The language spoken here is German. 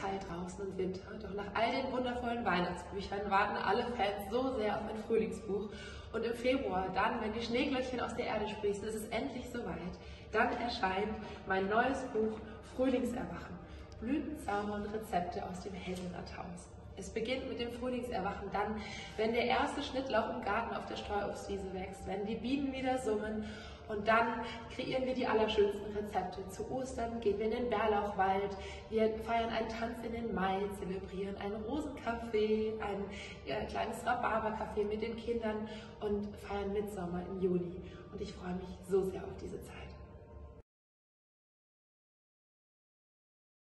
Kalt draußen und Winter, doch nach all den wundervollen Weihnachtsbüchern warten alle Fans so sehr auf ein Frühlingsbuch. Und im Februar, dann, wenn die Schneeglöckchen aus der Erde sprießen, ist es endlich soweit. Dann erscheint mein neues Buch Frühlingserwachen. Blütenzauber und Rezepte aus dem Heldenrathaus. Es beginnt mit dem Frühlingserwachen dann, wenn der erste Schnittlauch im Garten auf der Streuobstwiese wächst, wenn die Bienen wieder summen und dann kreieren wir die allerschönsten Rezepte. Zu Ostern gehen wir in den Bärlauchwald, wir feiern einen Tanz in den Mai, zelebrieren einen Rosencafé, ein äh, kleines Rhabarbercafé mit den Kindern und feiern Mitsommer im Juli. Und ich freue mich so sehr auf diese Zeit.